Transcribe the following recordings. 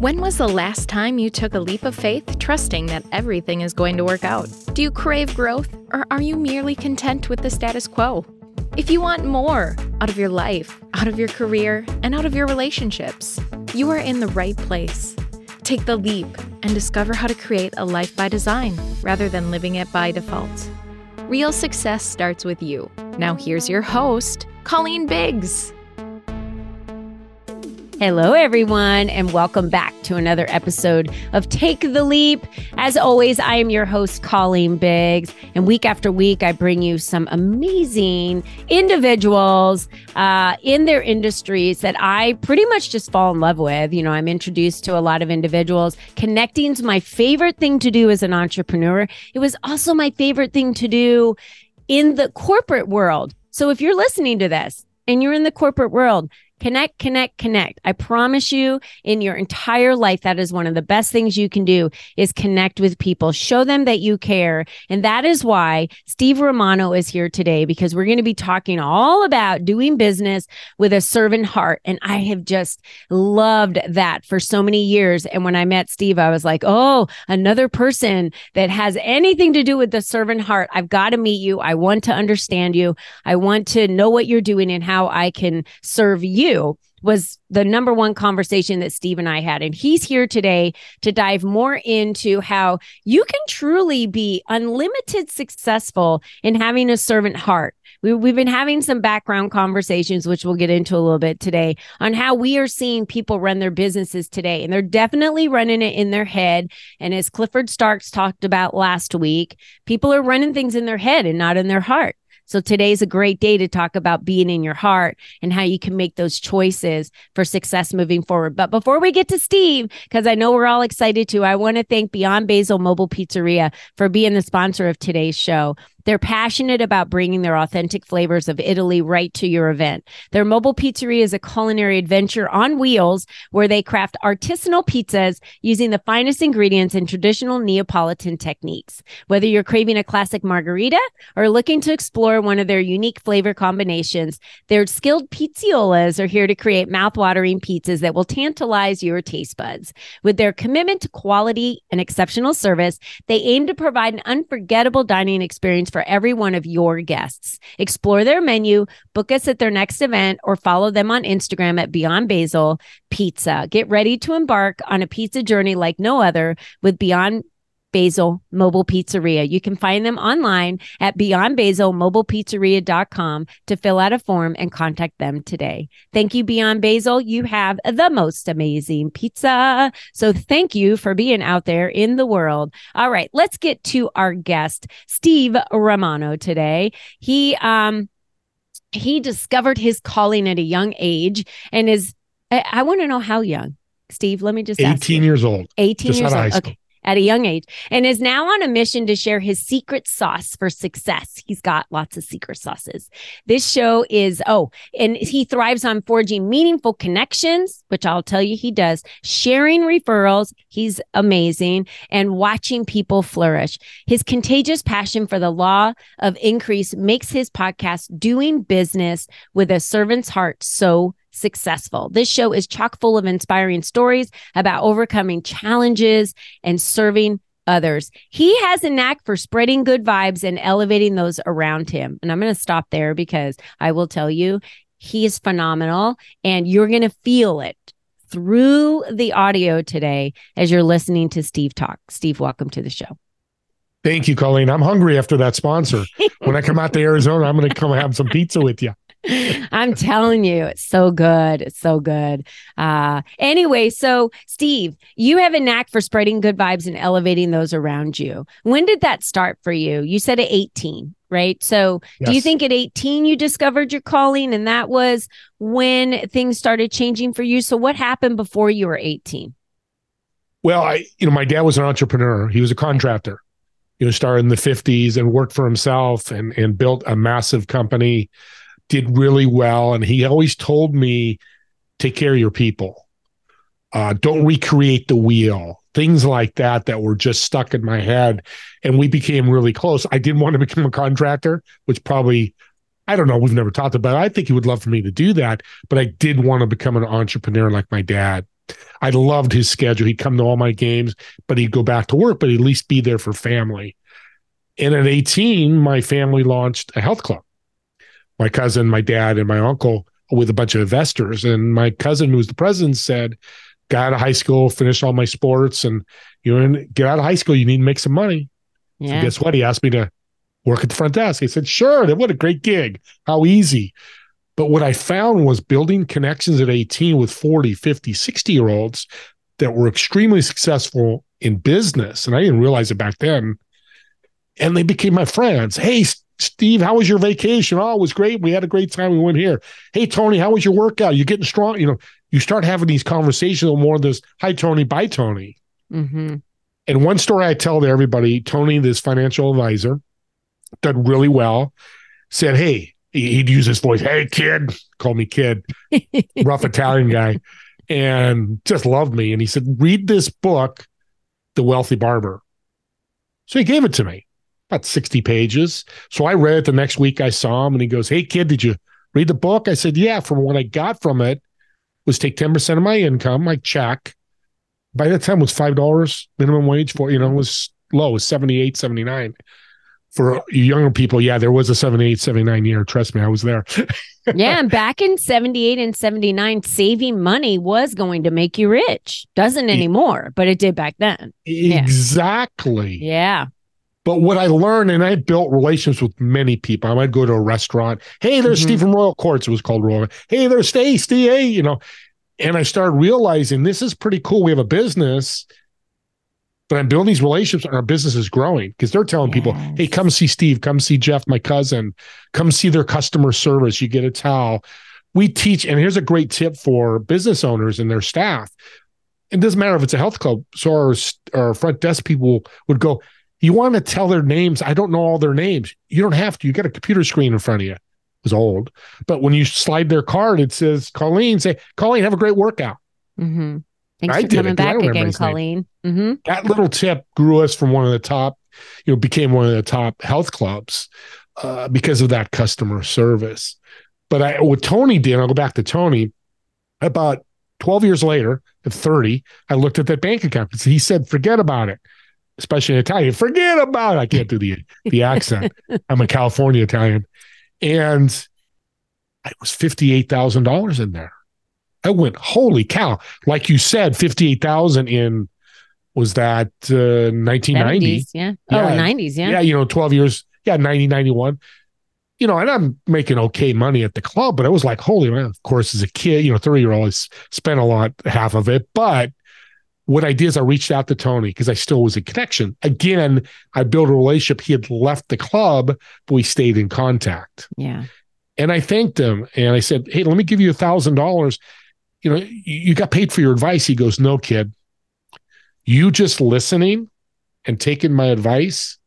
When was the last time you took a leap of faith, trusting that everything is going to work out? Do you crave growth, or are you merely content with the status quo? If you want more out of your life, out of your career, and out of your relationships, you are in the right place. Take the leap and discover how to create a life by design rather than living it by default. Real success starts with you. Now, here's your host, Colleen Biggs. Hello, everyone, and welcome back to another episode of Take the Leap. As always, I am your host, Colleen Biggs, and week after week, I bring you some amazing individuals uh, in their industries that I pretty much just fall in love with. You know, I'm introduced to a lot of individuals. Connecting is my favorite thing to do as an entrepreneur. It was also my favorite thing to do in the corporate world. So if you're listening to this and you're in the corporate world, Connect, connect, connect. I promise you in your entire life, that is one of the best things you can do is connect with people, show them that you care. And that is why Steve Romano is here today because we're going to be talking all about doing business with a servant heart. And I have just loved that for so many years. And when I met Steve, I was like, oh, another person that has anything to do with the servant heart. I've got to meet you. I want to understand you. I want to know what you're doing and how I can serve you was the number one conversation that Steve and I had. And he's here today to dive more into how you can truly be unlimited successful in having a servant heart. We, we've been having some background conversations, which we'll get into a little bit today, on how we are seeing people run their businesses today. And they're definitely running it in their head. And as Clifford Starks talked about last week, people are running things in their head and not in their heart. So today's a great day to talk about being in your heart and how you can make those choices for success moving forward. But before we get to Steve, because I know we're all excited to, I want to thank Beyond Basil Mobile Pizzeria for being the sponsor of today's show. They're passionate about bringing their authentic flavors of Italy right to your event. Their mobile pizzeria is a culinary adventure on wheels where they craft artisanal pizzas using the finest ingredients and traditional Neapolitan techniques. Whether you're craving a classic margarita or looking to explore one of their unique flavor combinations, their skilled pizzaiolos are here to create mouthwatering pizzas that will tantalize your taste buds. With their commitment to quality and exceptional service, they aim to provide an unforgettable dining experience for every one of your guests. Explore their menu, book us at their next event, or follow them on Instagram at Beyond Basil Pizza. Get ready to embark on a pizza journey like no other with Beyond Basil Mobile Pizzeria. You can find them online at beyondbasilmobilepizzeria.com to fill out a form and contact them today. Thank you, Beyond Basil. You have the most amazing pizza. So thank you for being out there in the world. All right, let's get to our guest, Steve Romano today. He, um, he discovered his calling at a young age and is, I, I want to know how young. Steve, let me just 18 years old. 18 years old. Okay at a young age and is now on a mission to share his secret sauce for success. He's got lots of secret sauces. This show is, oh, and he thrives on forging meaningful connections, which I'll tell you he does, sharing referrals. He's amazing and watching people flourish. His contagious passion for the law of increase makes his podcast doing business with a servant's heart so successful. This show is chock full of inspiring stories about overcoming challenges and serving others. He has a knack for spreading good vibes and elevating those around him. And I'm going to stop there because I will tell you, he is phenomenal and you're going to feel it through the audio today as you're listening to Steve talk. Steve, welcome to the show. Thank you, Colleen. I'm hungry after that sponsor. when I come out to Arizona, I'm going to come have some pizza with you. I'm telling you, it's so good. It's so good. Uh, anyway, so Steve, you have a knack for spreading good vibes and elevating those around you. When did that start for you? You said at 18, right? So yes. do you think at 18 you discovered your calling and that was when things started changing for you? So what happened before you were 18? Well, I, you know, my dad was an entrepreneur. He was a contractor. You know, started in the 50s and worked for himself and and built a massive company did really well. And he always told me, take care of your people. Uh, don't recreate the wheel. Things like that that were just stuck in my head. And we became really close. I didn't want to become a contractor, which probably, I don't know, we've never talked about. It. I think he would love for me to do that, but I did want to become an entrepreneur like my dad I loved his schedule. He'd come to all my games, but he'd go back to work, but at least be there for family. And at 18, my family launched a health club. My cousin, my dad, and my uncle with a bunch of investors. And my cousin, who was the president, said, Got out of high school, finished all my sports, and you know, get out of high school, you need to make some money. Yeah. So guess what? He asked me to work at the front desk. I said, sure. That what a great gig. How easy. But what I found was building connections at 18 with 40, 50, 60 year olds that were extremely successful in business. And I didn't realize it back then. And they became my friends. Hey, Steve, how was your vacation? Oh, it was great. We had a great time. We went here. Hey, Tony, how was your workout? You getting strong? You know, you start having these conversations more of this, hi, Tony, bye, Tony. Mm-hmm. And one story I tell to everybody, Tony, this financial advisor, done really well, said, Hey, he'd use his voice. Hey, kid, call me kid, rough Italian guy, and just loved me. And he said, read this book, The Wealthy Barber. So he gave it to me, about 60 pages. So I read it the next week. I saw him and he goes, Hey, kid, did you read the book? I said, Yeah. From what I got from it was take 10% of my income, my check. By that time it was $5 minimum wage for, you know, it was low, it was 78, 79 for younger people, yeah, there was a 78, 79 year. Trust me, I was there. yeah. And back in 78 and 79, saving money was going to make you rich. Doesn't anymore, but it did back then. Exactly. Yeah. But what I learned, and I built relations with many people. I might go to a restaurant. Hey, there's mm-hmm. Steve from Royal Courts. It was called Royal. Hey, there's Stacy. Hey, you know. And I started realizing this is pretty cool. We have a business but I'm building these relationships and our business is growing because they're telling yes. people, hey, come see Steve, come see Jeff, my cousin, come see their customer service. You get a towel. We teach, and here's a great tip for business owners and their staff. It doesn't matter if it's a health club. So our, our front desk people would go, you want to tell their names? I don't know all their names. You don't have to. You got a computer screen in front of you. It was old. But when you slide their card, it says, Colleen, say, Colleen, have a great workout. Mm-hmm. Thanks I for coming back again, Colleen. Mm-hmm. That little tip grew us from one of the top, you know, became one of the top health clubs uh, because of that customer service. But I, what Tony did, I'll go back to Tony. About 12 years later, at 30, I looked at that bank account. He said, forget about it, especially in Italian. Forget about it. I can't do the, the accent. I'm a California Italian. And it was $58,000 in there. I went, holy cow! Like you said, fifty eight thousand in was that uh, 1990? yeah. Oh, yeah. Oh, 90s, yeah. Yeah, you know, 12 years. Yeah, 90, 91. You know, and I'm making okay money at the club, but I was like, holy man, of course, as a kid, you know, 30 year old, I spent a lot, half of it. But what I did is I reached out to Tony because I still was in connection. Again, I built a relationship. He had left the club, but we stayed in contact. Yeah. And I thanked him and I said, Hey, let me give you a thousand dollars you know, you got paid for your advice. He goes, No, kid. You just listening and taking my advice,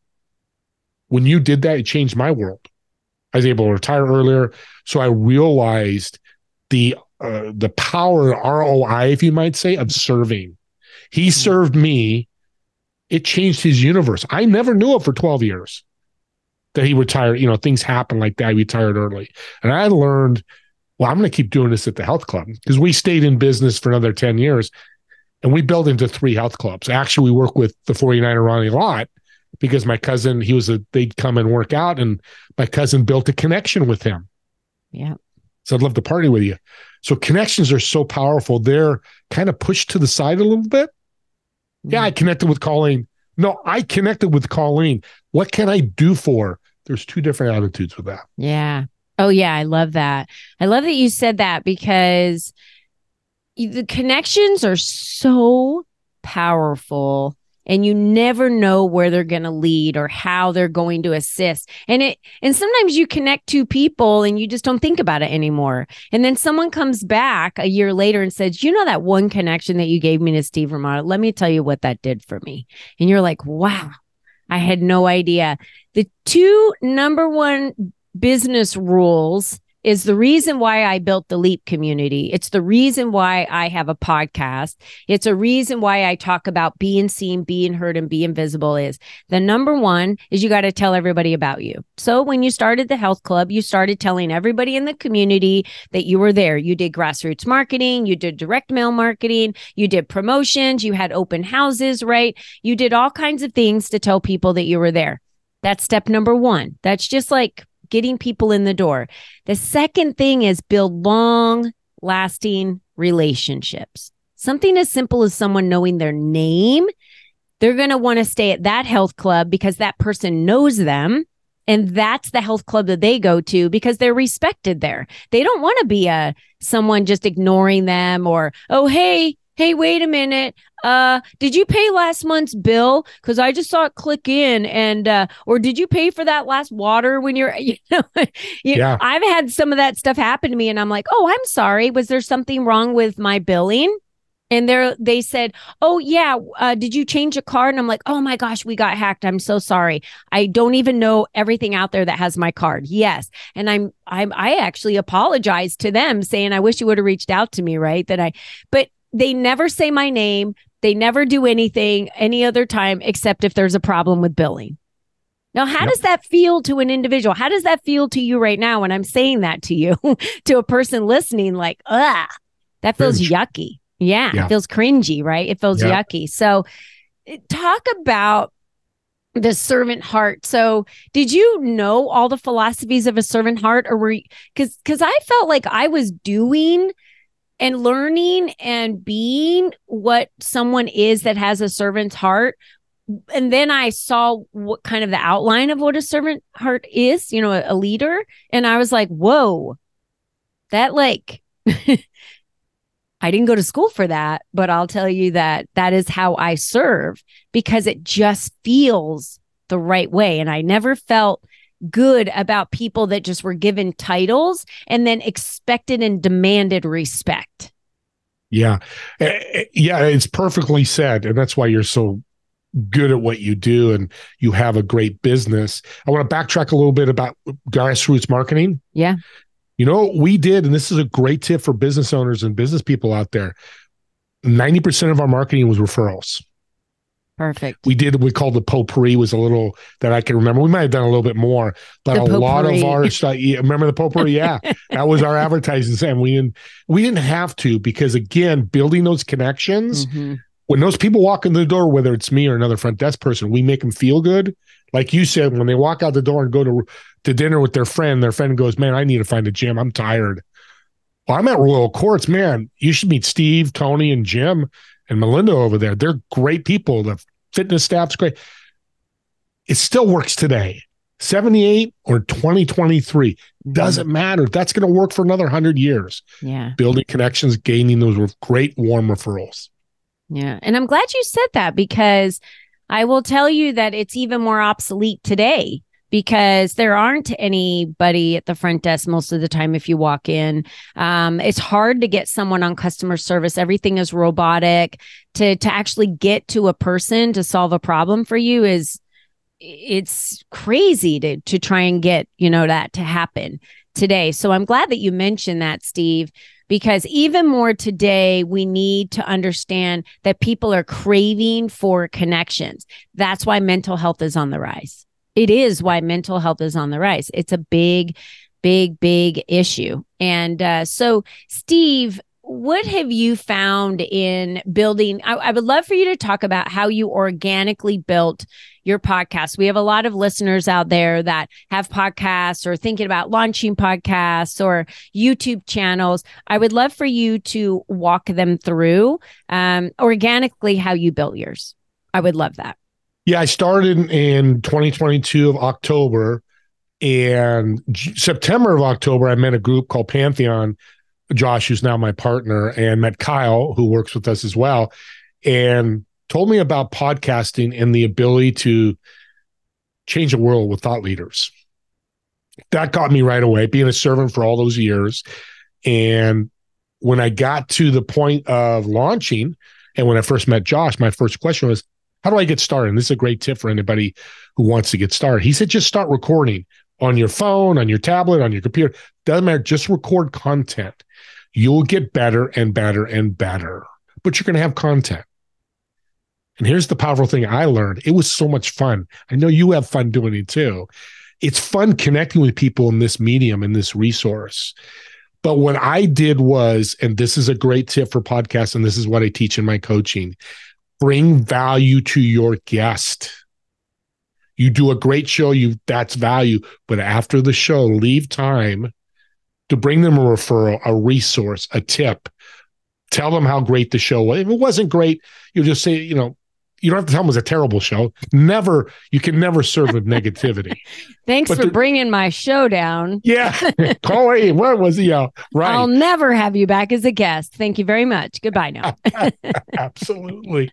when you did that, it changed my world. I was able to retire earlier. So I realized the uh, the power ROI, if you might say, of serving. He mm-hmm. served me. It changed his universe. I never knew it for 12 years that he retired. You know, things happen like that. He retired early. And I learned well, I'm going to keep doing this at the health club because we stayed in business for another 10 years and we built into three health clubs. Actually, we work with the 49er Ronnie Lott because my cousin, he was a, they'd come and work out and my cousin built a connection with him. Yeah. So I'd love to party with you. So connections are so powerful. They're kind of pushed to the side a little bit. Yeah, I connected with Colleen. No, I connected with Colleen. What can I do for? There's two different attitudes with that. Yeah. Oh, yeah. I love that. I love that you said that because the connections are so powerful and you never know where they're going to lead or how they're going to assist. And it and sometimes you connect two people and you just don't think about it anymore. And then someone comes back a year later and says you know that one connection that you gave me to steve Romano? Let me tell you what that did for me. And you're like wow i had no idea. The two number one business rules is the reason why I built the Leap community. It's the reason why I have a podcast. It's a reason why I talk about being seen, being heard, and being visible is the number one is you got to tell everybody about you. So when you started the health club, you started telling everybody in the community that you were there. You did grassroots marketing, you did direct mail marketing, you did promotions, you had open houses, right? You did all kinds of things to tell people that you were there. That's step number one. That's just like getting people in the door. The second thing is build long lasting relationships. Something as simple as someone knowing their name. They're going to want to stay at that health club because that person knows them. And that's the health club that they go to because they're respected there. They don't want to be a someone just ignoring them or, oh, hey, hey, wait a minute. Uh, did you pay last month's bill? Because I just saw it click in, and uh, or did you pay for that last water when you're, you know, you, yeah. I've had some of that stuff happen to me, and I'm like, oh, I'm sorry. Was there something wrong with my billing? And they they said, "Oh yeah, uh, did you change a card?" And I'm like, "Oh my gosh, we got hacked. I'm so sorry. I don't even know everything out there that has my card." Yes, and I'm I'm I actually apologized to them, saying I wish you would have reached out to me, right? That I, but they never say my name. They never do anything any other time except if there's a problem with billing. Now, how yep. does that feel to an individual? How does that feel to you right now when I'm saying that to you, to a person listening? Like, ah, that feels Cringe. yucky. Yeah, yeah, it feels cringy, right? It feels yep. yucky. So, eh, talk about the servant heart. So, did you know all the philosophies of a servant heart, or were because because I felt like I was doing and learning and being what someone is that has a servant's heart and then I saw what kind of the outline of what a servant heart is, you know, a, a leader. And I was like, whoa, that like, I didn't go to school for that, but I'll tell you that that is how I serve because it just feels the right way. And I never felt good about people that just were given titles and then expected and demanded respect. Yeah. Eh, eh, yeah, it's perfectly said. And that's why you're so good at what you do and you have a great business. I want to backtrack a little bit about grassroots marketing. Yeah. You know, we did, and this is a great tip for business owners and business people out there 90% of our marketing was referrals. Perfect. We did we called the potpourri was a little that I can remember. We might have done a little bit more, but the a potpourri. lot of our stuff. Yeah, remember the potpourri? Yeah, that was our advertising, and we didn't we didn't have to because again, building those connections. Mm-hmm. When those people walk in the door, whether it's me or another front desk person, we make them feel good. Like you said, when they walk out the door and go to to dinner with their friend, their friend goes, "Man, I need to find a gym. I'm tired." Well, I'm at Royal Courts, man. You should meet Steve, Tony, and Jim and Melinda over there. They're great people. The fitness staff's great. It still works today. 78 or 2023 doesn't matter. That's going to work for another 100 years. Yeah. Building connections, gaining those great warm referrals. Yeah. And I'm glad you said that because I will tell you that it's even more obsolete today because there aren't anybody at the front desk most of the time if you walk in. Um, it's hard to get someone on customer service. Everything is robotic. To to actually get to a person to solve a problem for you is it's crazy to to try and get you know that to happen today. So I'm glad that you mentioned that, Steve, because even more today, we need to understand that people are craving for connections. That's why mental health is on the rise it is why mental health is on the rise. It's a big, big, big issue. And uh, so, Steve, what have you found in building? I, I, would love for you to talk about how you organically built your podcast. We have a lot of listeners out there that have podcasts or thinking about launching podcasts or YouTube channels. I would love for you to walk them through um, organically how you built yours. I would love that. Yeah, I started in 2022 of October, and September of October, I met a group called Pantheon. Josh, who's now my partner, and met Kyle, who works with us as well, and told me about podcasting and the ability to change the world with thought leaders. That got me right away, being a servant for all those years. And when I got to the point of launching, and when I first met Josh, my first question was, how do I get started? And this is a great tip for anybody who wants to get started. He said, just start recording. on your phone, on your tablet, on your computer. Doesn't matter. Just record content. You'll get better and better and better, but you're going to have content. And here's the powerful thing I learned it was so much fun. I know you have fun doing it too. It's fun connecting with people in this medium, in this resource. But what I did was, and this is a great tip for podcasts, and this is what I teach in my coaching bring value to your guest. You do a great show, you that's value. But after the show, leave time to bring them a referral, a resource, a tip. Tell them how great the show was. If it wasn't great, you'll just say, you know, you don't have to tell them it was a terrible show. Never, you can never serve with negativity. Thanks but for the, bringing my show down. Yeah. Call where was he? Yeah, right. I'll never have you back as a guest. Thank you very much. Goodbye now. Absolutely.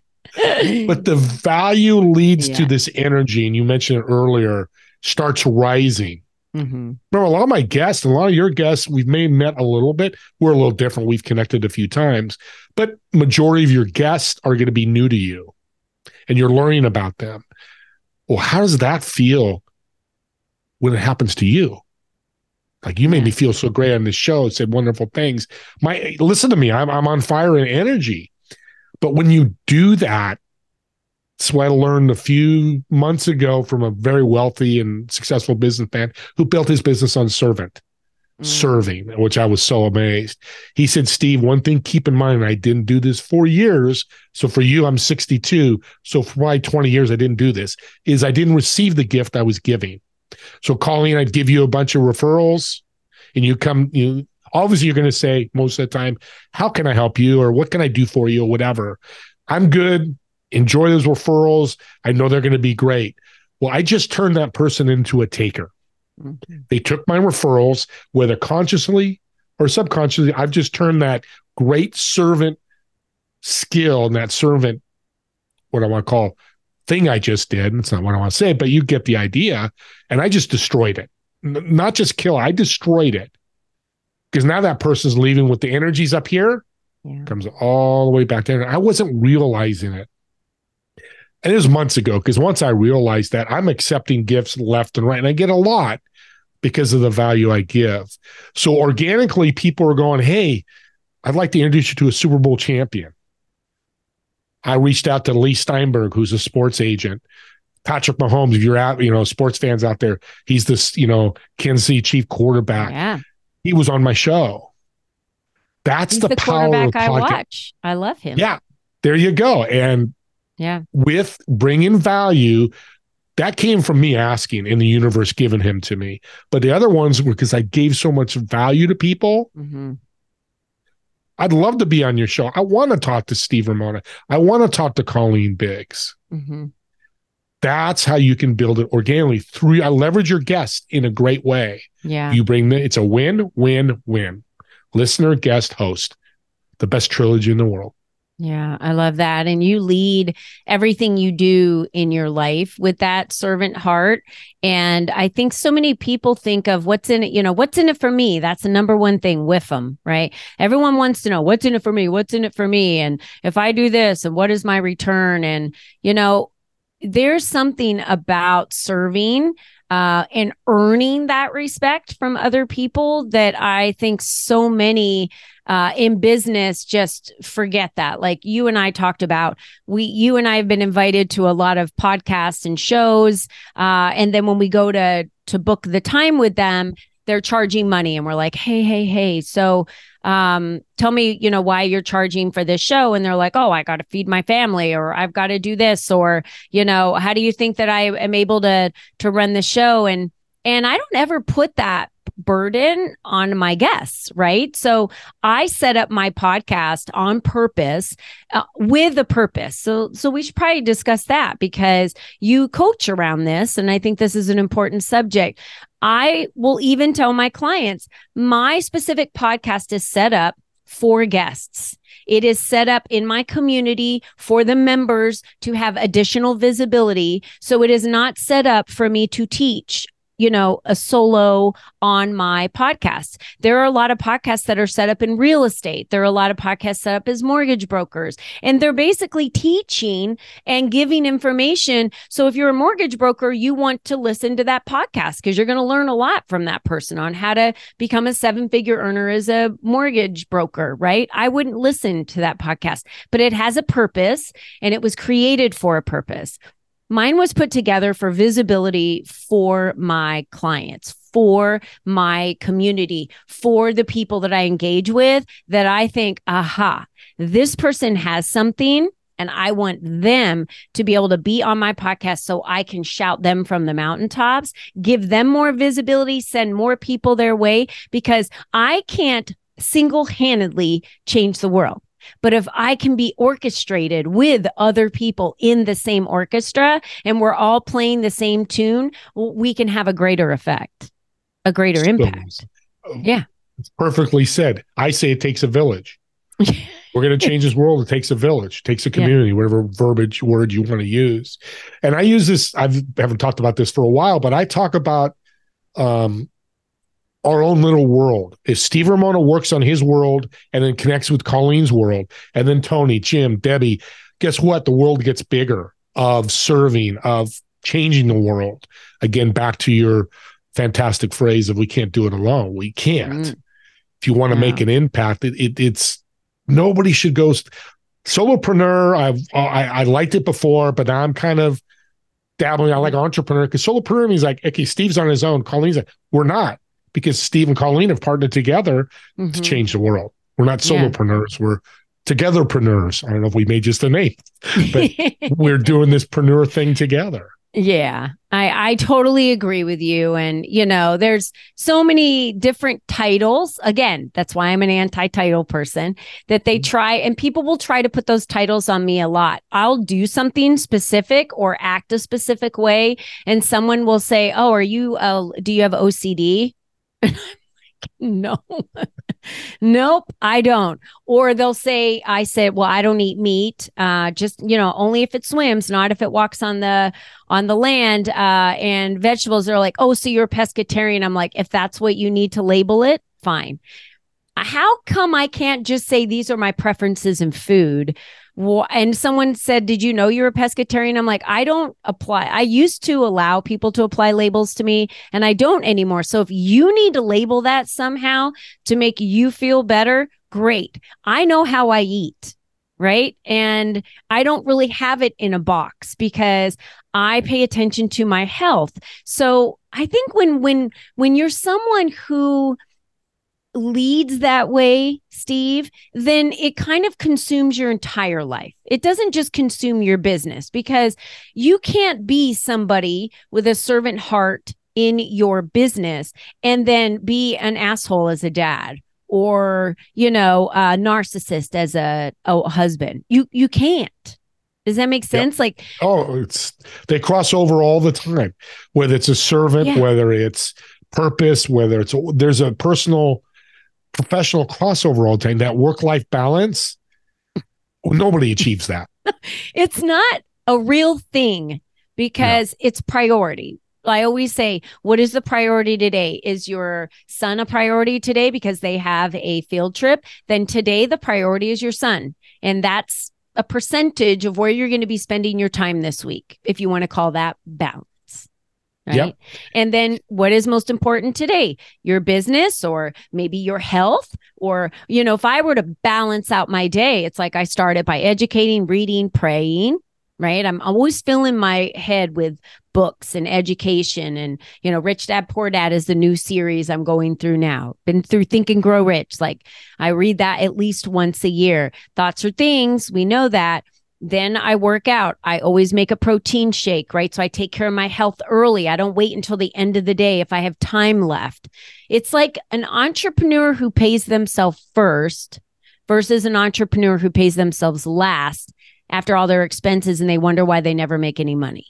But the value leads yeah. to this energy, and you mentioned it earlier, starts rising. Mm-hmm. Remember, a lot of my guests, a lot of your guests, we've may met a little bit. We're a little different. We've connected a few times, but majority of your guests are going to be new to you, and you're learning about them. Well, how does that feel when it happens to you? Like you made yeah. me feel so great on this show, said wonderful things. My listen to me, I'm I'm on fire and energy. But when you do that, what I learned a few months ago from a very wealthy and successful businessman who built his business on servant mm. serving, which I was so amazed. He said, Steve, one thing keep in mind, I didn't do this for years. So for you, I'm 62. So for my 20 years, I didn't do this, is I didn't receive the gift I was giving. So Colleen, I'd give you a bunch of referrals and you come, you obviously you're going to say most of the time, how can I help you? Or what can I do for you? Or whatever. I'm good. Enjoy those referrals. I know they're going to be great. Well, I just turned that person into a taker. Okay. They took my referrals, whether consciously or subconsciously. I've just turned that great servant skill and that servant, what I want to call thing I just did. It's not what I want to say, but you get the idea. And I just destroyed it. N- not just kill, I destroyed it because now that person's leaving with the energies up here, yeah. comes all the way back down. I wasn't realizing it. And it was months ago because once I realized that I'm accepting gifts left and right, and I get a lot because of the value I give. So organically, people are going, Hey, I'd like to introduce you to a Super Bowl champion. I reached out to Leigh Steinberg, who's a sports agent. Patrick Mahomes, if you're out, you know, sports fans out there, he's this, you know, Kansas City chief quarterback. Yeah he was on my show. That's the, the, power of I watch. I love him. Yeah, there you go. And yeah, with bringing value, that came from me asking and the universe giving him to me. But the other ones were because I gave so much value to people. Mm-hmm. I'd love to be on your show. I want to talk to Steve Romano. I want to talk to Colleen Biggs. Mm-hmm. That's how you can build it organically through. I leverage your guest in a great way. Yeah. You bring the, it's a win, win, win. Listener, guest, host, the best trilogy in the world. Yeah, I love that. And you lead everything you do in your life with that servant heart. And I think so many people think of what's in it, you know, what's in it for me? That's the number one thing with them, right? Everyone wants to know what's in it for me? What's in it for me? And if I do this, and what is my return? And, you know, there's something about serving uh, and earning that respect from other people that I think so many uh, in business just forget that. Like you and I talked about, we, you and I have been invited to a lot of podcasts and shows, uh, and then when we go to to book the time with them, they're charging money, and we're like, hey, hey, hey, so um, tell me, you know, why you're charging for this show. And they're like, oh, I got to feed my family or I've got to do this. Or, you know, how do you think that I am able to, to run the show? And, and I don't ever put that burden on my guests, right? So I set up my podcast on purpose uh, with a purpose. So so we should probably discuss that because you coach around this and I think this is an important subject. I will even tell my clients my specific podcast is set up for guests. It is set up in my community for the members to have additional visibility. So it is not set up for me to teach you know, a solo on my podcast. There are a lot of podcasts that are set up in real estate. There are a lot of podcasts set up as mortgage brokers, and they're basically teaching and giving information. So if you're a mortgage broker, you want to listen to that podcast because you're going to learn a lot from that person on how to become a seven figure earner as a mortgage broker, right? I wouldn't listen to that podcast, but it has a purpose and it was created for a purpose. Mine was put together for visibility for my clients, for my community, for the people that I engage with that I think, aha, this person has something and I want them to be able to be on my podcast so I can shout them from the mountaintops, give them more visibility, send more people their way because I can't single handedly change the world. But if I can be orchestrated with other people in the same orchestra and we're all playing the same tune, we can have a greater effect, a greater impact. Yeah. It's perfectly said. I say it takes a village. We're going to change this world. It takes a village, it takes a community, yeah. whatever verbiage word you want to use. And I use this, I haven't talked about this for a while, but I talk about um, our own little world. If Steve Romano works on his world and then connects with Colleen's world, and then Tony, Jim, Debbie, guess what? The world gets bigger of serving, of changing the world. Again, back to your fantastic phrase of we can't do it alone. We can't. Mm. If you want to yeah. make an impact, it, it, it's nobody should go solopreneur. I've I, I liked it before, but now I'm kind of dabbling. I like entrepreneur because solopreneur means like okay, Steve's on his own. Colleen's like we're not because Steve and Colleen have partnered together mm-hmm. to change the world. We're not solopreneurs. Yeah. We're togetherpreneurs. I don't know if we made just a name, but we're doing this preneur thing together. Yeah, I I totally agree with you. And you know, there's so many different titles. Again, that's why I'm an anti-title person. That they mm-hmm. try, and people will try to put those titles on me a lot. I'll do something specific or act a specific way, and someone will say, "Oh, are you? Uh, do you have OCD?" No, nope, I don't. Or they'll say, I said, well, I don't eat meat. Uh, just, you know, only if it swims, not if it walks on the, on the land. Uh, and vegetables are like, oh, so you're a pescatarian. I'm like, if that's what you need to label it, fine. How come I can't just say these are my preferences in food and someone said, Did you know you're a pescatarian? I'm like, I don't apply. I used to allow people to apply labels to me, and I don't anymore. So if you need to label that somehow to make you feel better, great. I know how I eat. Right. And I don't really have it in a box because I pay attention to my health. So I think when, when, when you're someone who, leads that way, Steve, then it kind of consumes your entire life. It doesn't just consume your business because you can't be somebody with a servant heart in your business and then be an asshole as a dad or, you know, a narcissist as a, a husband. You you can't. Does that make sense? Yep. Like, oh, it's they cross over all the time. Whether it's a servant, yeah. whether it's purpose, whether it's there's a personal professional crossover all the time, that work life balance, nobody achieves that. it's not a real thing because no. it's priority. I always say, what is the priority today? Is your son a priority today because they have a field trip? Then today, the priority is your son. And that's a percentage of where you're going to be spending your time this week, if you want to call that balance right? Yep. And then what is most important today? Your business or maybe your health or you know, if I were to balance out my day, it's like I started by educating, reading, praying, right? I'm always filling my head with books and education and you know rich dad poor dad is the new series i'm going through now been through think and grow rich like i read that at least once a year thoughts are things we know that then I work out. I always make a protein shake, right? So I take care of my health early. I don't wait until the end of the day if I have time left. It's like an entrepreneur who pays themselves first versus an entrepreneur who pays themselves last after all their expenses and they wonder why they never make any money.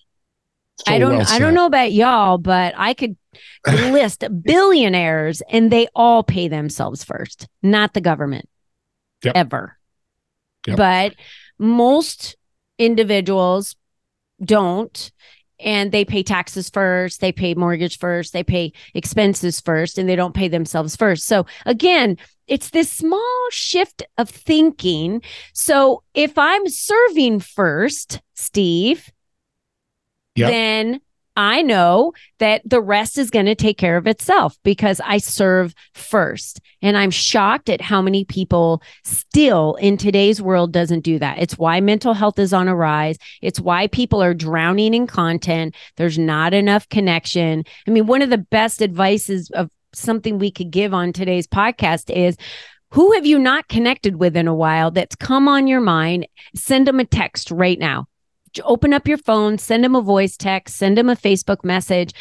So I don't well I don't know about y'all, but I could list billionaires and they all pay themselves first, not the government. Yep. Ever. Yep. But most individuals don't and they pay taxes first, they pay mortgage first, they pay expenses first, and they don't pay themselves first. So again, it's this small shift of thinking. So if I'm serving first, Steve, Yep. then I know that the rest is going to take care of itself because I serve first. And I'm shocked at how many people still in today's world doesn't do that. It's why mental health is on a rise. It's why people are drowning in content. There's not enough connection. I mean, one of the best advices of something we could give on today's podcast is who have you not connected with in a while that's come on your mind? Send them a text right now open up your phone, send them a voice text, send them a Facebook message.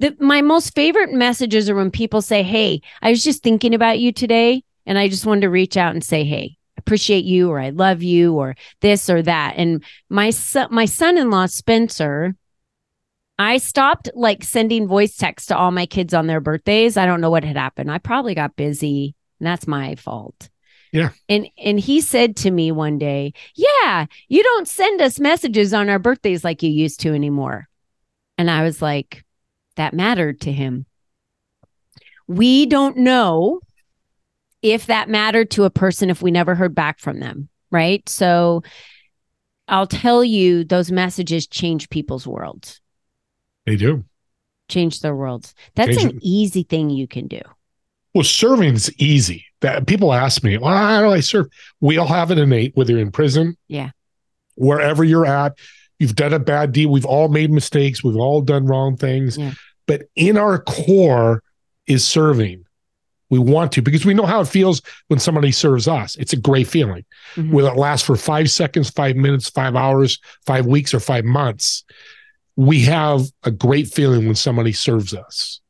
The, my most favorite messages are when people say, Hey, I was just thinking about you today. And I just wanted to reach out and say, Hey, appreciate you, or I love you, or this or that. And my son, my son-in-law, Spencer, I stopped like sending voice texts to all my kids on their birthdays. I don't know what had happened. I probably got busy, and that's my fault. Yeah. And and he said to me one day, "Yeah, you don't send us messages on our birthdays like you used to anymore." And I was like, that mattered to him. We don't know if that mattered to a person if we never heard back from them, right? So I'll tell you those messages change people's worlds. They do. Change their worlds. That's Change an it. easy thing you can do. Well, serving's easy. That people ask me, well, how do I serve? We all have it innate, whether you're in prison, Yeah. wherever you're at. You've done a bad deed. We've all made mistakes. We've all done wrong things. Yeah. But in our core is serving. We want to because we know how it feels when somebody serves us. It's a great feeling. Mhm. Whether it lasts for five seconds, five minutes, five hours, five weeks, or five months, we have a great feeling when somebody serves us.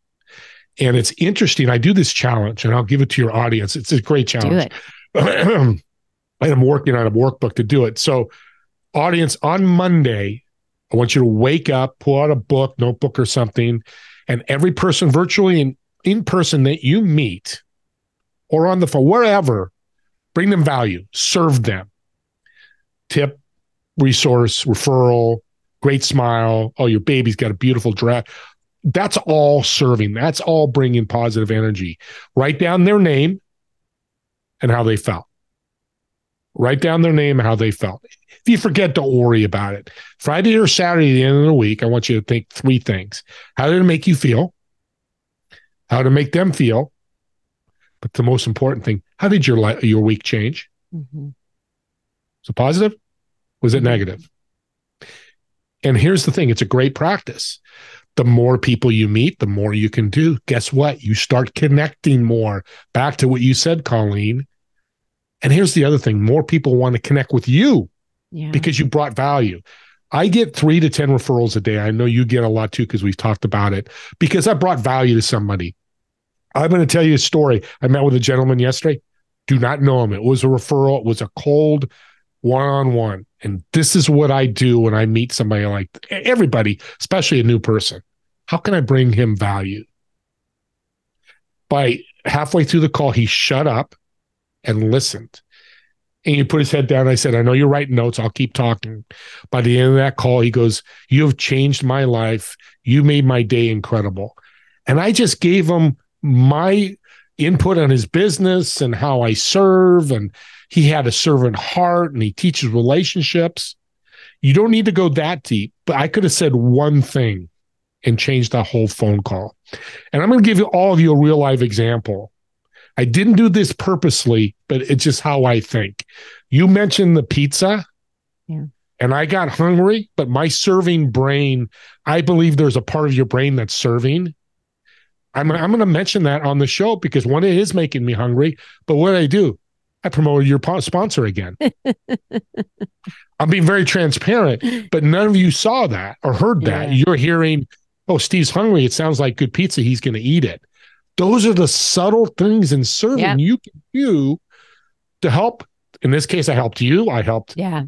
And it's interesting. I do this challenge and I'll give it to your audience. It's a great Do challenge. it. and I'm working on a workbook to do it. So, audience, on Monday, I want you to wake up, pull out a book, notebook, or something, and every person virtually and in person that you meet or on the phone, wherever, bring them value, serve them. Tip, resource, referral, great smile. Oh, your baby's got a beautiful dress. That's all serving. That's all bringing positive energy. Write down their name and how they felt. Write down their name and how they felt. If you forget, don't worry about it. Friday or Saturday, at the end of the week, I want you to think three things. How did it make you feel? How to make them feel? But the most important thing, how did your li- your week change? Mhm. Was it positive? Was it negative? And here's the thing it's a great practice. The more people you meet, the more you can do. Guess what? You start connecting more. Back to what you said, Colleen. And here's the other thing more people want to connect with you Yeah. because you brought value. I get three to 10 referrals a day. I know you get a lot too because we've talked about it because I brought value to somebody. I'm going to tell you a story. I met with a gentleman yesterday. Do not know him. It was a referral, it was a cold one on one. And this is what I do when I meet somebody like everybody, especially a new person. How can I bring him value? By halfway through the call, he shut up and listened. And he put his head down. I said, I know you're writing notes. I'll keep talking. By the end of that call, he goes, You have changed my life. You made my day incredible. And I just gave him my input on his business and how I serve. And he had a servant heart and he teaches relationships. You don't need to go that deep, but I could have said one thing and changed the whole phone call. And I'm going to give you all of you a real life example. I didn't do this purposely, but it's just how I think. You mentioned the pizza. Yeah. And I got hungry, but my serving brain, I believe there's a part of your brain that's serving. I'm, I'm going to mention that on the show because one, it is making me hungry. But what I do? I promoted your po- sponsor again. I'm being very transparent, but none of you saw that or heard that. Yeah. You're hearing, oh, Steve's hungry. It sounds like good pizza. He's going to eat it. Those are the subtle things in serving Yeah. you can do to help. In this case, I helped you. I helped Yeah.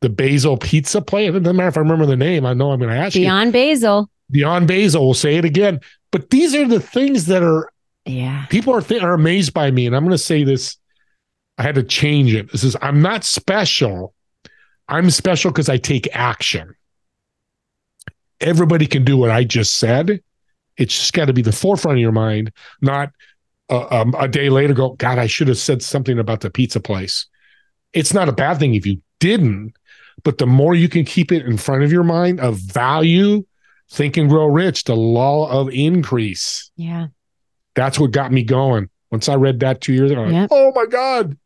the Basil Pizza place. It doesn't matter if I remember the name. I know I'm going to ask you. Beyond Basil. Beyond Basil. We'll say it again. But these are the things that are Yeah. people are th- are amazed by me, and I'm going to say this. I had to change it. This is I'm not special. I'm special because I take action. everybody can do what I just said. It's just got to be the forefront of your mind, not uh, um, a day later go, God, I should have said something about the pizza place. It's not a bad thing if you didn't, but the more you can keep it in front of your mind of value, think and grow rich, the law of increase. Yeah. That's what got me going. Once I read that two years ago, like, oh my God,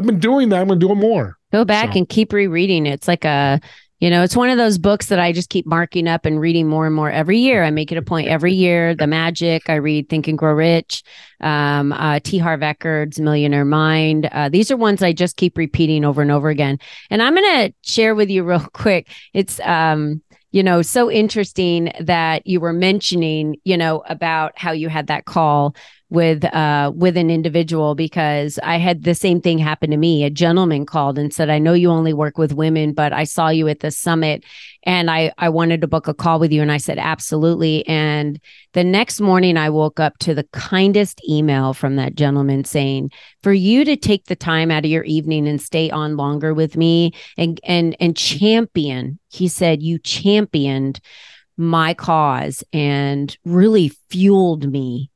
I've been doing that. I'm going to do it more. Go back so. and keep rereading it. It's like a you know, it's one of those books that I just keep marking up and reading more and more every year. I make it a point every year. The Magic, I read Think and Grow Rich, um, uh, T. Harv Eker's Millionaire Mind. Uh, these are ones I just keep repeating over and over again. And I'm going to share with you real quick. It's, um, you know, so interesting that you were mentioning, you know, about how you had that call with uh with an individual because I had the same thing happen to me. A gentleman called and said, "I know you only work with women, but I saw you at the summit and I I wanted to book a call with you." And I said, "Absolutely." And the next morning I woke up to the kindest email from that gentleman saying, "For you to take the time out of your evening and stay on longer with me and and and champion." He said, "You championed my cause and really fueled me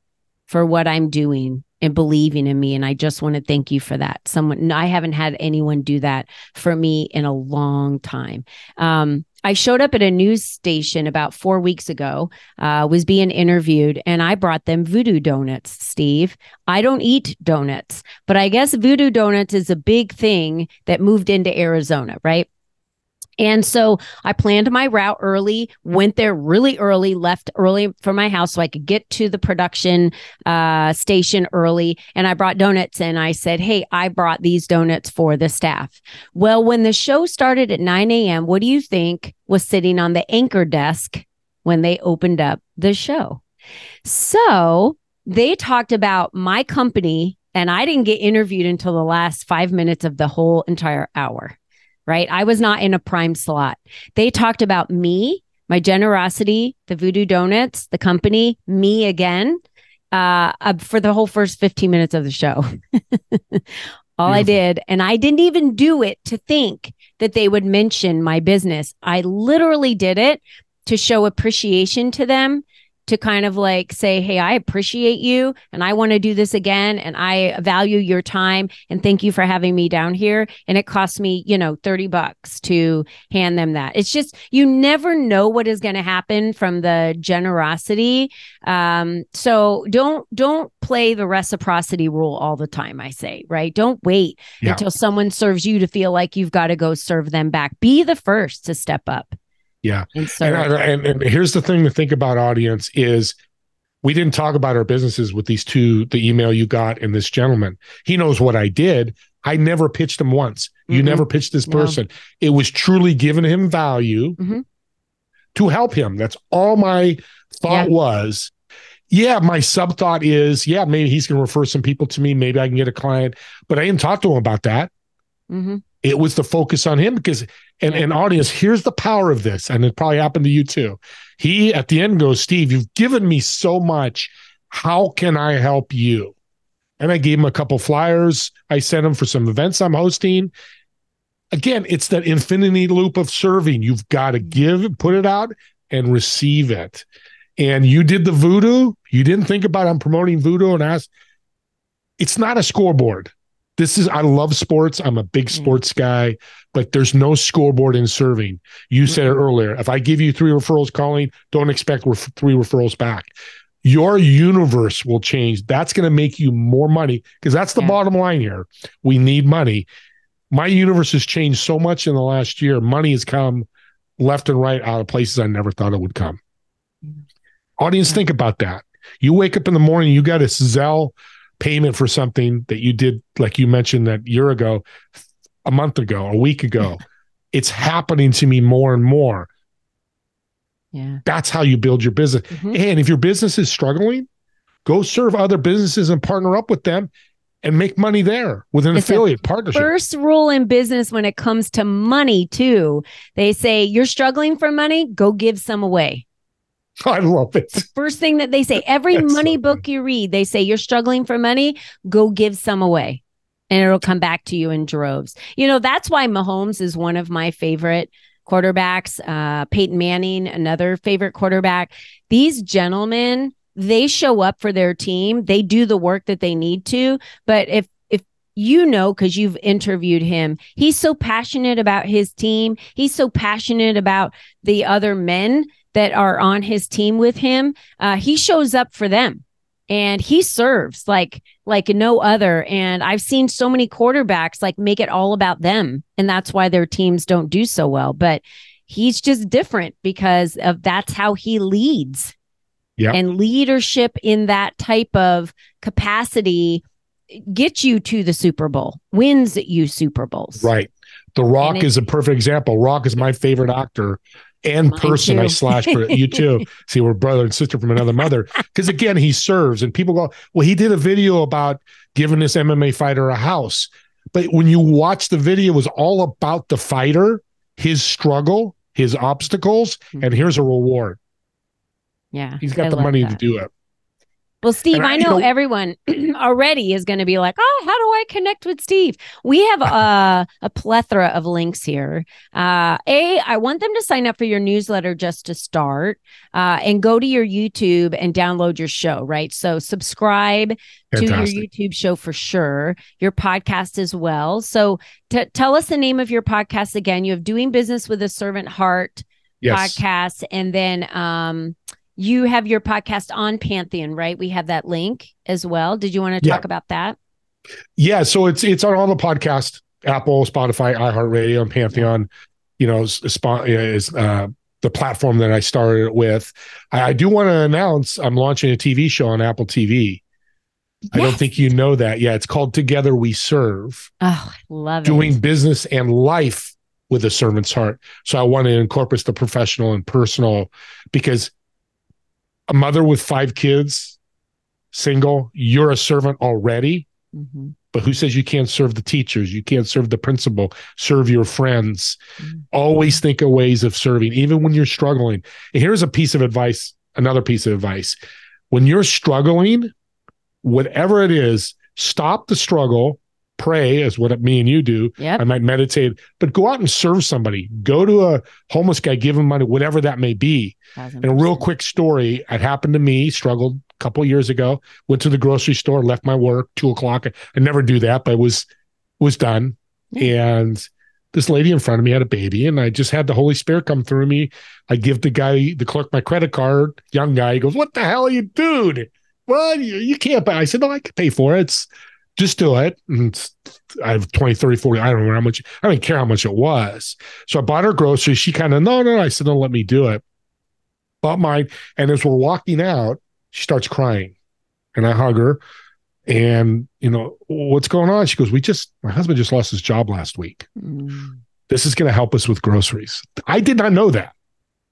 for what I'm doing and believing in me. And I just want to thank you for that. Someone, I haven't had anyone do that for me in a long time. Um, I showed up at a news station about four weeks ago, uh, was being interviewed, and I brought them voodoo donuts, Steve. I don't eat donuts, but I guess voodoo donuts is a big thing that moved into Arizona, right? And so I planned my route early, went there really early, left early from my house so I could get to the production uh, station early. And I brought donuts and I said, Hey, I brought these donuts for the staff. Well, when the show started at 9 a.m., what do you think was sitting on the anchor desk when they opened up the show? So they talked about my company, and I didn't get interviewed until the last five minutes of the whole entire hour right? I was not in a prime slot. They talked about me, my generosity, the Voodoo Donuts, the company, me again, uh, uh for the whole first 15 minutes of the show. All Beautiful. I did, and I didn't even do it to think that they would mention my business. I literally did it to show appreciation to them to kind of like say, Hey, I appreciate you and I want to do this again. And I value your time and thank you for having me down here. And it cost me, you know, 30 bucks to hand them that. It's just, you never know what is going to happen from the generosity. Um, so don't, don't play the reciprocity rule all the time. I say, right? Don't wait yeah. until someone serves you to feel like you've got to go serve them back. Be the first to step up. Yeah. And, and, and, here's the thing to think about, audience, is we didn't talk about our businesses with these two, the email you got and this gentleman. He knows what I did. I never pitched him once. You mm-hmm. never pitched this person. No. It was truly giving him value mm-hmm. to help him. That's all my thought yeah. was. Yeah, my sub thought is, yeah, maybe he's going to refer some people to me. Maybe I can get a client, but I didn't talk to him about that. Mm-hmm it was the focus on him because and an audience here's the power of this and it probably happened to you too. He at the end goes steve you've given me so much. How can i help you? And i gave him a couple flyers. I sent him for some events i'm hosting. Again it's that infinity loop of serving. You've got to give put it out and receive it. And you did the voodoo. You didn't think about i'm promoting voodoo and ask. It's not a scoreboard this is I love sports. I'm a big mm. sports guy, but there's no scoreboard in serving. You said it earlier. If I give you three referrals Colleen, don't expect ref- three referrals back. Your universe will change. That's going to make you more money because that's the yeah. bottom line here. We need money. My universe has changed so much in the last year. Money has come left and right out of places I never thought it would come. Mm. Audience, mm. think about that. You wake up in the morning, you got a Zelle payment for something that you did, like you mentioned that year ago, a month ago, a week ago. it's happening to me more and more. Yeah. That's how you build your business. Mm-hmm. And if your business is struggling, go serve other businesses and partner up with them and make money there with an it's affiliate partnership. First rule in business when it comes to money, too. They say you're struggling for money, go give some away. I love it. First thing that they say, every That's money so book you read, they say you're struggling for money, go give some away. And it'll come back to you in droves. You know, that's why Mahomes is one of my favorite quarterbacks, uh, Peyton Manning, another favorite quarterback. These gentlemen, they show up for their team. They do the work that they need to. But if if you know because you've interviewed him, he's so passionate about his team. He's so passionate about the other men that are on his team with him. Uh, he shows up for them and he serves like like no other. And i've seen so many quarterbacks like make it all about them. And that's why their teams don't do so well. But he's just different because of that's how he leads. Yeah and leadership in that type of capacity gets you to the super bowl wins you super bowls. Right. The rock it- is a perfect example. Rock is my favorite actor and Mine person I slash for you too. See, we're brother and sister from another mother. Because again, he serves, and people go, "Well, he did a video about giving this MMA fighter a house." But when you watch the video, it was all about the fighter, his struggle, his obstacles, mm-hmm. and here's a reward. yeah He's got I the money to do it. Well, Steve, I- I you know, know- everyone already is going to be like, "Oh, how do I connect with Steve?" We have a, a plethora of links here. Uh, a, I want them to sign up for your newsletter just to start, uh, and go to your YouTube and download your show. Right, so subscribe to your YouTube show for sure. Your podcast as well. So, t- tell us the name of your podcast again. You have "Doing Business with a Servant Heart." Yes. podcast and then um you have your podcast on pantheon right we have that link as well did you want to Yeah. talk about that Yeah, so it's it's on all the podcast, Apple, Spotify, iHeartRadio, and Pantheon. You know, is, is uh, the platform that I started it with. I, I do want to announce I'm launching a TV show on Apple TV. I don't think you know that. Yeah, it's called Together We Serve, oh i love doing it business and life with a servant's heart. So I want to incorporate the professional and personal because a mother with five kids, single, you're a servant already. Mhm. But who says you can't serve the teachers? You can't serve the principal, serve your friends. Mhm. Always think of ways of serving, even when you're struggling. And here's a piece of advice, another piece of advice. When you're struggling, whatever it is, stop the struggle, pray, as what me and you do. yep I might meditate, but go out and serve somebody. Go to a homeless guy, give him money, whatever that may be. And a real quick story, it happened to me, struggled a couple of years ago, went to the grocery store, left my work, two o'clock. I never do that, but it was was done. And this lady in front of me had a baby, and I just had the Holy Spirit come through me. I give the guy, the clerk, my credit card, young guy. He goes, What the hell are you, dude? What? You, you can't pay. I said, No, I can pay for it. It's just do it. And I have 20, 30, 40. I don't know how much, I don't care how much it was. So I bought her groceries. She kind of, no, no. I said, no, let me do it. Bought mine. And as we're walking out, she starts crying. And I hug her. And, you know, what's going on? She goes, we just, my husband just lost his job last week. Mm, This is going to help us with groceries. I did not know that.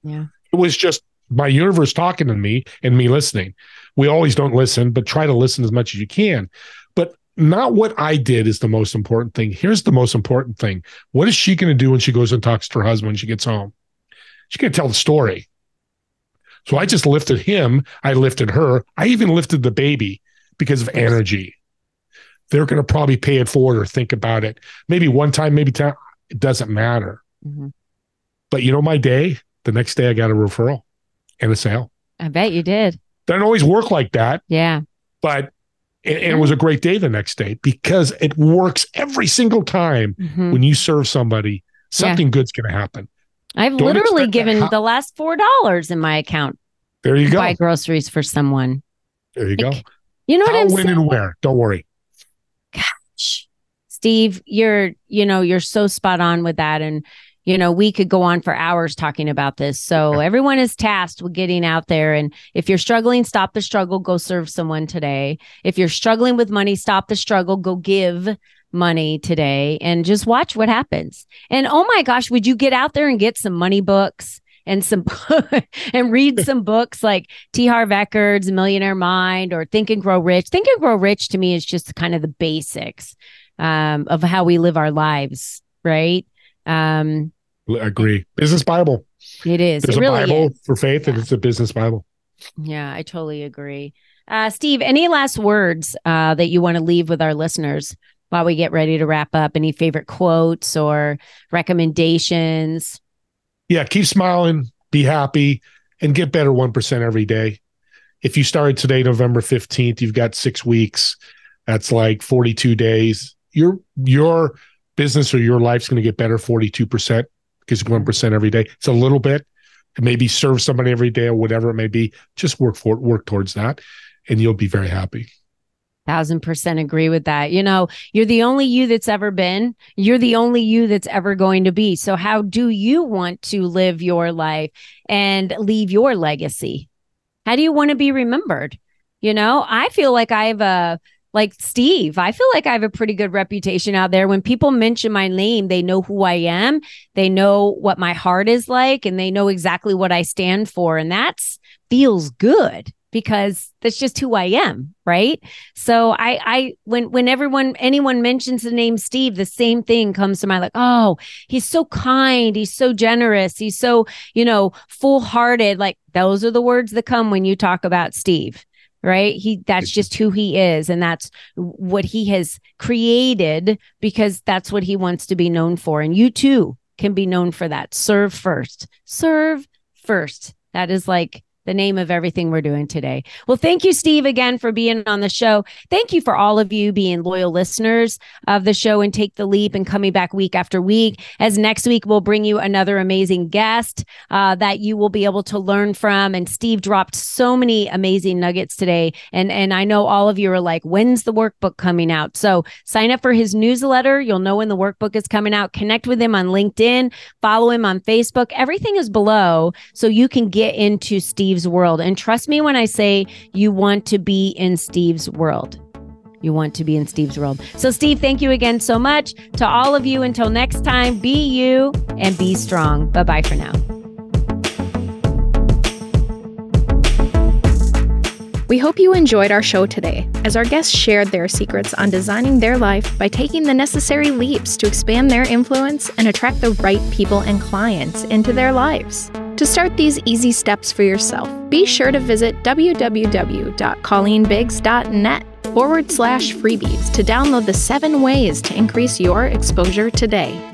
yeah It was just my universe talking to me and me listening. We always don't listen, but try to listen as much as you can. Not what I did is the most important thing. Here's the most important thing. What is she going to do when she goes and talks to her husband when she gets home? She's going to tell the story. So I just lifted him. I lifted her. I even lifted the baby because of energy. They're going to probably pay it forward or think about it. Maybe one time, maybe time. It doesn't matter. Mhm. But you know, my day, the next day I got a referral and a sale. i bet you did Doesn't always work like that, yeah but and, and it was a great day the next day because it works every single time Mhm. when you serve somebody, something good's going to happen. i've Don't literally given ho- the last four dollars in my account There you go. buy groceries for someone There you go. You know what How, i'm when, saying and where? Don't worry. Shh. Steve, you're, you know, you're so spot on with that. And, you know, we could go on for hours talking about this. So everyone is tasked with getting out there. And if you're struggling, stop the struggle, go serve someone today. If you're struggling with money, stop the struggle, go give money today and just watch what happens. And oh my gosh, would you get out there and get some money books? And some and read some books like T. Harv Eker's Millionaire Mind or Think and Grow Rich. Think and Grow Rich to me is just kind of the basics um, of how we live our lives, right? Um, I agree. Business Bible. it is. There's it a really Bible is. for faith, and it's a business Bible. Yeah, I totally agree. Uh, Steve, any last words uh, that you want to leave with our listeners while we get ready to wrap up? Any favorite quotes or recommendations? Yeah, keep smiling, be happy, and get better 1% every day. If you started today, November 15th, you've got six weeks. That's like 42 days. Your your business or your life's going to get better 42% because 1% every day. It's a little bit. Maybe serve somebody every day or whatever it may be. Just work for work towards that and you'll be very happy. Thousand percent agree with that. You know, you're the only you that's ever been. You're the only you that's ever going to be. So, how do you want to live your life and leave your legacy? How do you want to be remembered? You know, I feel like I have a, uh, like Steve, I feel like I have a pretty good reputation out there. When people mention my name, they know who I am, they know what my heart is like, and they know exactly what I stand for. And that feels good because that's just who I am, right? So I I when when everyone anyone mentions the name Steve, the same thing comes to mind like, "Oh, he's so kind, he's so generous, he's so, you know, full-hearted." Like those are the words that come when you talk about Steve. Right? He that's just who he is and that's what he has created because that's what he wants to be known for. And you too can be known for that. Serve first. Serve first. That is like the name of everything we're doing today. Well, thank you, Steve, again for being on the show. Thank you for all of you being loyal listeners of the show and take the leap and coming back week after week. As next week, we'll bring you another amazing guest uh, that you will be able to learn from. And Steve dropped so many amazing nuggets today. And, and I know all of you are like, when's the workbook coming out? So sign up for his newsletter. You'll know when the workbook is coming out. Connect with him on LinkedIn, follow him on Facebook. Everything is below so you can get into Steve Steve's world. And trust me when I say you want to be in Steve's world. You want to be in Steve's world. So, Steve, thank you again so much. To all of you, until next time, be you and be strong. Bye bye for now. We hope you enjoyed our show today, as our guests shared their secrets on designing their life by taking the necessary leaps to expand their influence and attract the right people and clients into their lives. To start these easy steps for yourself, be sure to visit www.colleenbiggs.net forward slash freebies to download the seven ways to increase your exposure today.